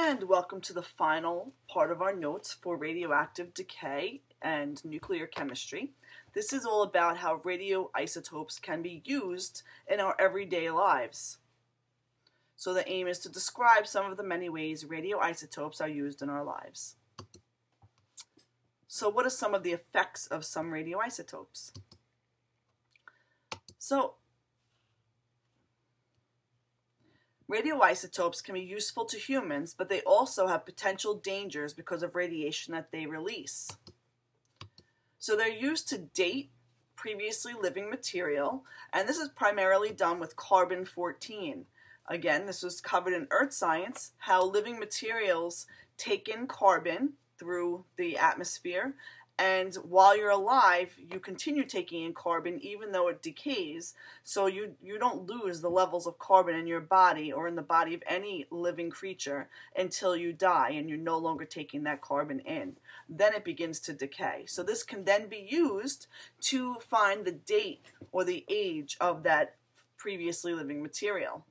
And welcome to the final part of our notes for radioactive decay and nuclear chemistry. This is all about how radioisotopes can be used in our everyday lives. So the aim is to describe some of the many ways radioisotopes are used in our lives. So what are some of the effects of some radioisotopes? So Radioisotopes can be useful to humans, but they also have potential dangers because of radiation that they release. So they're used to date previously living material, and this is primarily done with carbon 14. Again, this was covered in Earth Science, how living materials take in carbon through the atmosphere and while you're alive you continue taking in carbon even though it decays. So you you don't lose the levels of carbon in your body or in the body of any living creature until you die and you're no longer taking that carbon in. Then it begins to decay. So this can then be used to find the date or the age of that previously living material.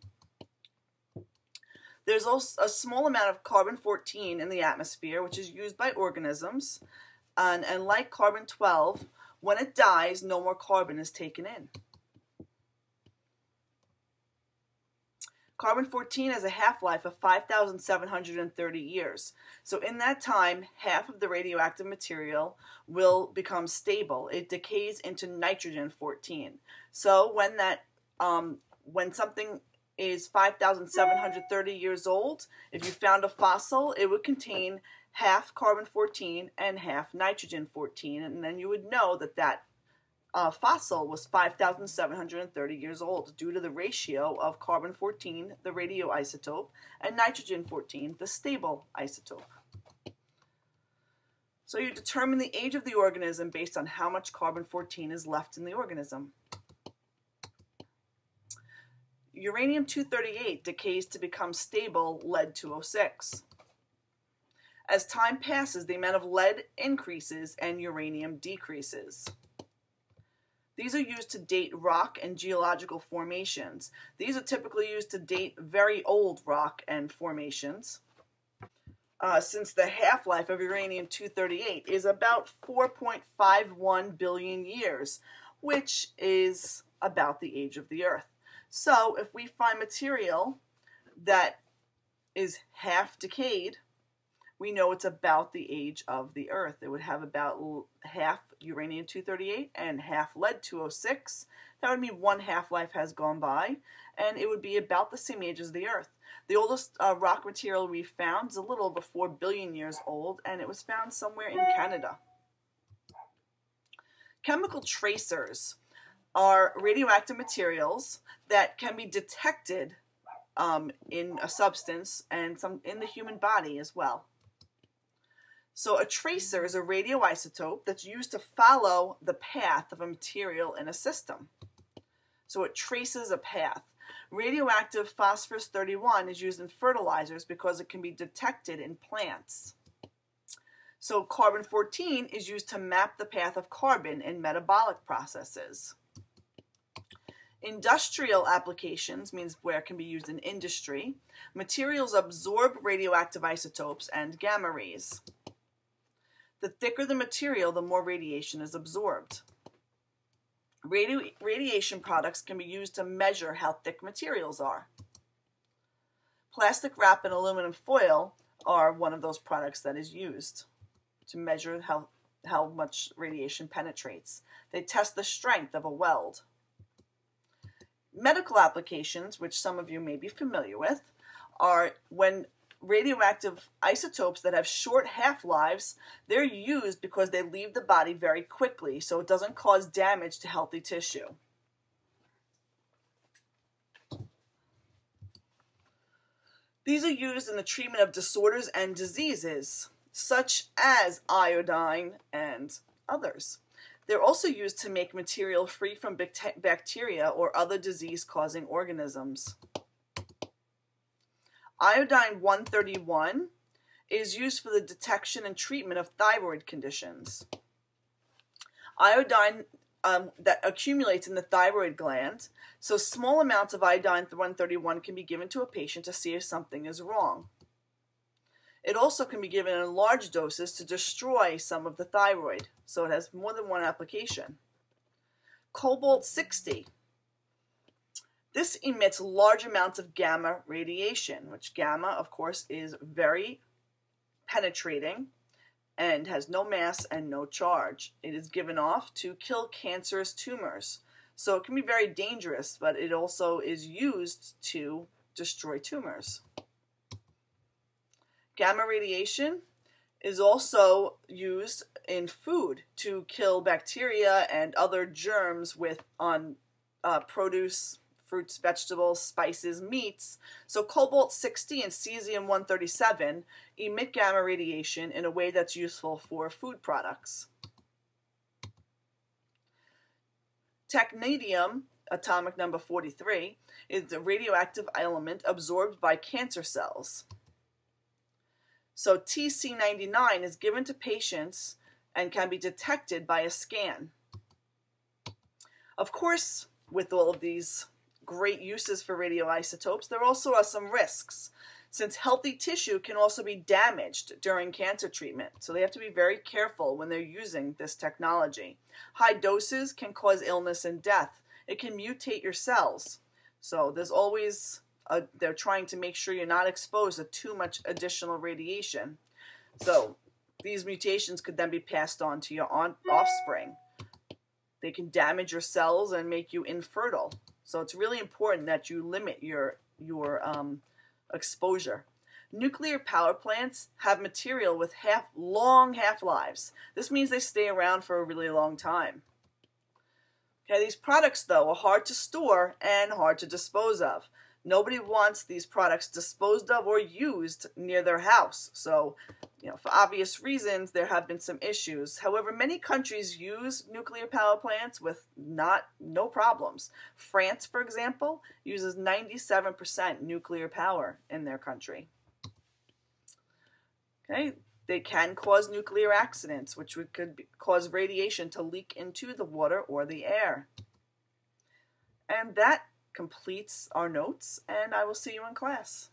There's also a small amount of carbon 14 in the atmosphere, which is used by organisms and, and like carbon 12, when it dies, no more carbon is taken in. Carbon 14 has a half-life of 5,730 years. So in that time, half of the radioactive material will become stable. It decays into nitrogen 14. So when that um, when something is 5,730 years old, if you found a fossil, it would contain half carbon 14 and half nitrogen 14, and then you would know that that uh, fossil was 5,730 years old due to the ratio of carbon 14, the radioisotope, and nitrogen 14, the stable isotope. So you determine the age of the organism based on how much carbon 14 is left in the organism. Uranium 238 decays to become stable lead 206. As time passes, the amount of lead increases and uranium decreases. These are used to date rock and geological formations. These are typically used to date very old rock and formations. Uh, since the half-life of uranium-238 is about 4.51 billion years, which is about the age of the Earth. So if we find material that is half decayed, we know it's about the age of the Earth. It would have about half uranium-238 and half lead-206. That would mean one half-life has gone by, and it would be about the same age as the Earth. The oldest uh, rock material we found is a little over 4 billion years old, and it was found somewhere in Canada. Chemical tracers are radioactive materials that can be detected um, in a substance and some in the human body as well. So a tracer is a radioisotope that's used to follow the path of a material in a system. So it traces a path. Radioactive phosphorus 31 is used in fertilizers because it can be detected in plants. So carbon 14 is used to map the path of carbon in metabolic processes. Industrial applications means where it can be used in industry. Materials absorb radioactive isotopes and gamma rays. The thicker the material, the more radiation is absorbed. Radio radiation products can be used to measure how thick materials are. Plastic wrap and aluminum foil are one of those products that is used to measure how, how much radiation penetrates. They test the strength of a weld. Medical applications, which some of you may be familiar with, are when radioactive isotopes that have short half-lives, they're used because they leave the body very quickly, so it doesn't cause damage to healthy tissue. These are used in the treatment of disorders and diseases, such as iodine and others. They're also used to make material free from bacteria or other disease-causing organisms. Iodine 131 is used for the detection and treatment of thyroid conditions. Iodine um, that accumulates in the thyroid gland, so small amounts of iodine 131 can be given to a patient to see if something is wrong. It also can be given in large doses to destroy some of the thyroid, so it has more than one application. Cobalt 60. This emits large amounts of gamma radiation, which gamma, of course, is very penetrating and has no mass and no charge. It is given off to kill cancerous tumors. So it can be very dangerous, but it also is used to destroy tumors. Gamma radiation is also used in food to kill bacteria and other germs with on uh, produce, fruits, vegetables, spices, meats. So cobalt 60 and cesium 137 emit gamma radiation in a way that's useful for food products. Technetium, atomic number 43, is a radioactive element absorbed by cancer cells. So TC99 is given to patients and can be detected by a scan. Of course, with all of these great uses for radioisotopes, there also are some risks, since healthy tissue can also be damaged during cancer treatment. So they have to be very careful when they're using this technology. High doses can cause illness and death. It can mutate your cells. So there's always, a, they're trying to make sure you're not exposed to too much additional radiation. So these mutations could then be passed on to your offspring. They can damage your cells and make you infertile. So it's really important that you limit your your um, exposure. Nuclear power plants have material with half long half-lives. This means they stay around for a really long time. Okay, these products though are hard to store and hard to dispose of. Nobody wants these products disposed of or used near their house. So, you know, for obvious reasons, there have been some issues. However, many countries use nuclear power plants with not no problems. France, for example, uses 97% nuclear power in their country. Okay, they can cause nuclear accidents, which could be, cause radiation to leak into the water or the air. And that completes our notes, and I will see you in class.